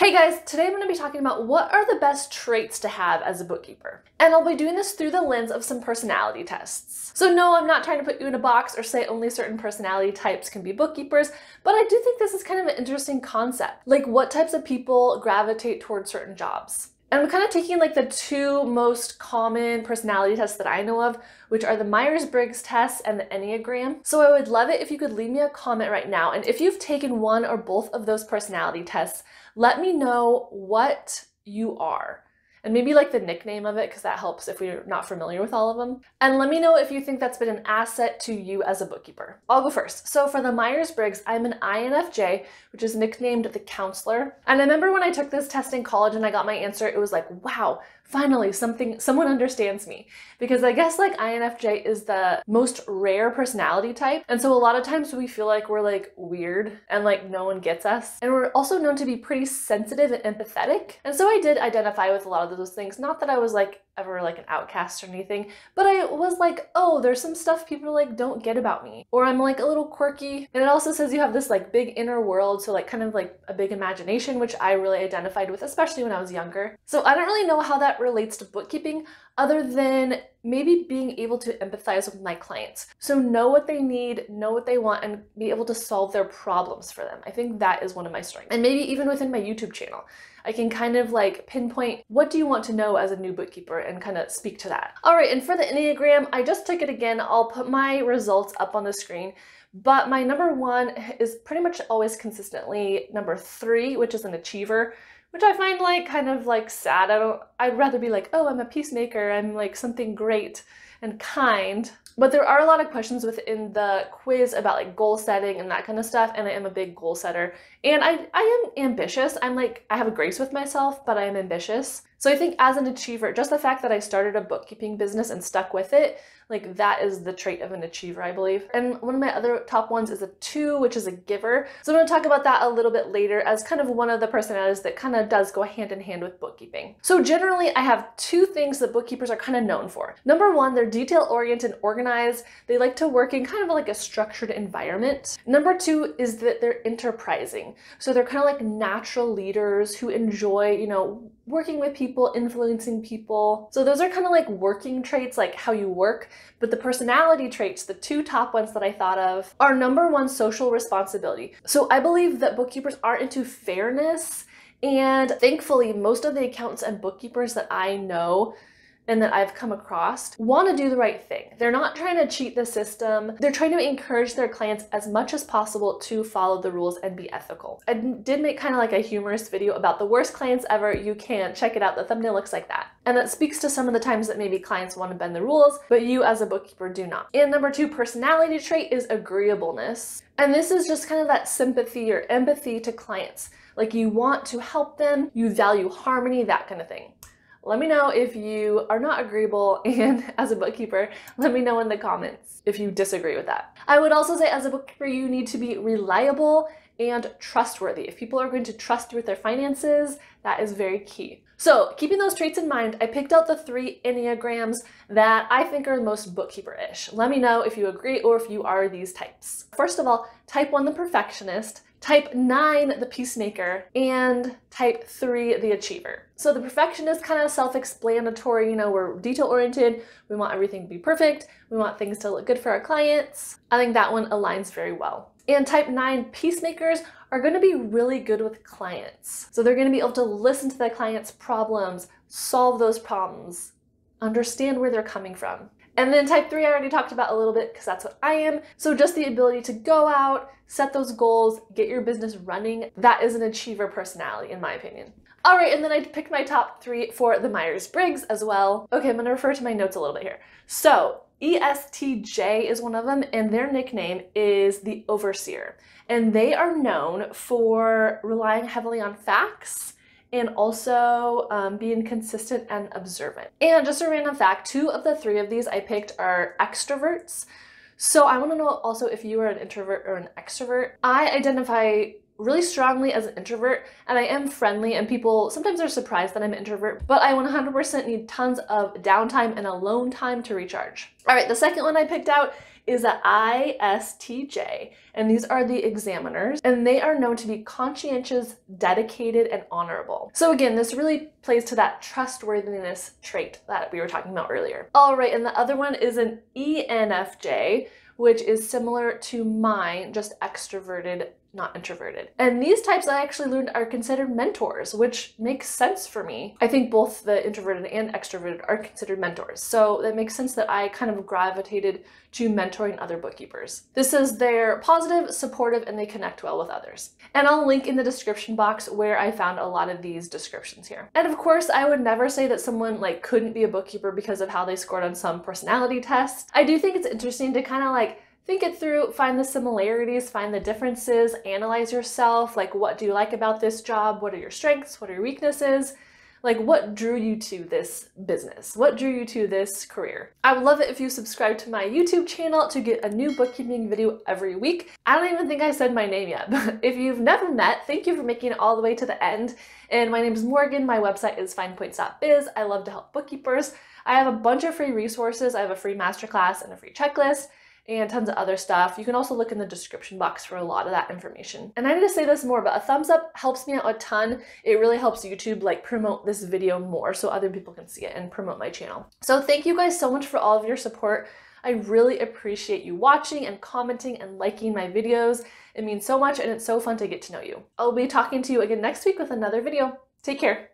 Hey guys, today I'm going to be talking about what are the best traits to have as a bookkeeper. And I'll be doing this through the lens of some personality tests. So no, I'm not trying to put you in a box or say only certain personality types can be bookkeepers, but I do think this is kind of an interesting concept. Like what types of people gravitate towards certain jobs. And I'm kind of taking like the two most common personality tests that I know of, which are the Myers-Briggs test and the Enneagram. So I would love it if you could leave me a comment right now. And if you've taken one or both of those personality tests, let me know what you are and maybe like the nickname of it because that helps if we're not familiar with all of them. And let me know if you think that's been an asset to you as a bookkeeper. I'll go first. So for the Myers-Briggs, I'm an INFJ, which is nicknamed the counselor. And I remember when I took this test in college and I got my answer, it was like, wow, finally something someone understands me. Because i guess like infj is the most rare personality type. And so a lot of times we feel like we're like weird and like no one gets us. And we're also known to be pretty sensitive and empathetic. And so i did identify with a lot of those things. Not that i was like ever like an outcast or anything, but I was like, oh, there's some stuff people like don't get about me. Or I'm like a little quirky. And it also says you have this like big inner world, so like kind of like a big imagination, which I really identified with, especially when I was younger. So I don't really know how that relates to bookkeeping other than maybe being able to empathize with my clients. So know what they need, know what they want, and be able to solve their problems for them. I think that is one of my strengths. And maybe even within my YouTube channel. I can kind of like pinpoint what do you want to know as a new bookkeeper and kind of speak to that. All right, and for the Enneagram, I just took it again. I'll put my results up on the screen. But my number one is pretty much always consistently number three, which is an achiever, which I find like kind of like sad. I don't, I'd rather be like, oh, I'm a peacemaker. I'm like something great and kind. But there are a lot of questions within the quiz about like goal setting and that kind of stuff. And I am a big goal setter. And I, I am ambitious. I'm like, I have a grace with myself, but I am ambitious. So I think as an achiever, just the fact that I started a bookkeeping business and stuck with it, like that is the trait of an achiever, I believe. And one of my other top ones is a two, which is a giver. So I'm gonna talk about that a little bit later as kind of one of the personalities that kind of does go hand in hand with bookkeeping. So generally I have two things that bookkeepers are kind of known for. Number one, they're detail oriented and organized. They like to work in kind of like a structured environment. Number two is that they're enterprising. So they're kind of like natural leaders who enjoy, you know, working with people, influencing people. So those are kind of like working traits, like how you work. But the personality traits, the two top ones that I thought of, are number one, social responsibility. So I believe that bookkeepers are into fairness. And thankfully, most of the accountants and bookkeepers that I know and that I've come across want to do the right thing. They're not trying to cheat the system. They're trying to encourage their clients as much as possible to follow the rules and be ethical. I did make kind of like a humorous video about the worst clients ever. You can check it out. The thumbnail looks like that. And that speaks to some of the times that maybe clients want to bend the rules, but you as a bookkeeper do not. And number two, personality trait is agreeableness. And this is just kind of that sympathy or empathy to clients. Like you want to help them, you value harmony, that kind of thing. Let me know if you are not agreeable and as a bookkeeper, let me know in the comments if you disagree with that. I would also say as a bookkeeper, you need to be reliable and trustworthy. If people are going to trust you with their finances, that is very key. So keeping those traits in mind, I picked out the three Enneagrams that I think are the most bookkeeper-ish. Let me know if you agree or if you are these types. First of all, type one, the perfectionist. Type 9, the peacemaker, and type 3, the achiever. So the perfectionist kind of self-explanatory, you know, we're detail-oriented, we want everything to be perfect, we want things to look good for our clients. I think that one aligns very well. And type 9 peacemakers are going to be really good with clients. So they're going to be able to listen to the client's problems, solve those problems, understand where they're coming from. And then type three, I already talked about a little bit because that's what I am. So just the ability to go out, set those goals, get your business running, that is an achiever personality in my opinion. All right, and then I picked my top three for the Myers-Briggs as well. Okay, I'm gonna refer to my notes a little bit here. So ESTJ is one of them, and their nickname is the Overseer. And they are known for relying heavily on facts and also um, being consistent and observant. And just a random fact, two of the three of these I picked are extroverts. So I want to know also if you are an introvert or an extrovert. I identify really strongly as an introvert and I am friendly and people sometimes are surprised that I'm an introvert, but I 100% need tons of downtime and alone time to recharge. All right, the second one I picked out is a ISTJ, and these are the examiners, and they are known to be conscientious, dedicated, and honorable. So again, this really plays to that trustworthiness trait that we were talking about earlier. All right, and the other one is an ENFJ, which is similar to mine, just extroverted, not introverted. And these types I actually learned are considered mentors, which makes sense for me. I think both the introverted and extroverted are considered mentors. So that makes sense that I kind of gravitated to mentoring other bookkeepers. This is they're positive, supportive, and they connect well with others. And I'll link in the description box where I found a lot of these descriptions here. And of course, I would never say that someone like couldn't be a bookkeeper because of how they scored on some personality test. I do think it's interesting to kind of like think it through, find the similarities, find the differences, analyze yourself. Like, what do you like about this job? What are your strengths? What are your weaknesses? Like, what drew you to this business? What drew you to this career? I would love it if you subscribe to my YouTube channel to get a new bookkeeping video every week. I don't even think I said my name yet, but if you've never met, thank you for making it all the way to the end. And my name is Morgan. My website is finepoints.biz. I love to help bookkeepers. I have a bunch of free resources. I have a free masterclass and a free checklist and tons of other stuff. You can also look in the description box for a lot of that information. And I need to say this more, but a thumbs up helps me out a ton. It really helps YouTube like promote this video more so other people can see it and promote my channel. So thank you guys so much for all of your support. I really appreciate you watching and commenting and liking my videos. It means so much and it's so fun to get to know you. I'll be talking to you again next week with another video. Take care.